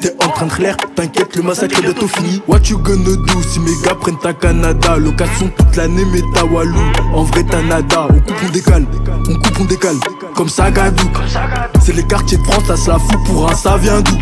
t'es en train de clair, t'inquiète, le massacre est bientôt fini. What you gonna do si mes gars prennent ta Canada? Location toute l'année, mais ta Walou. En vrai, t'as nada. On coupe, on décale, on coupe, on décale. Comme ça, Gadou. C'est les quartiers de France, ça se la fout pour un, ça vient d'où?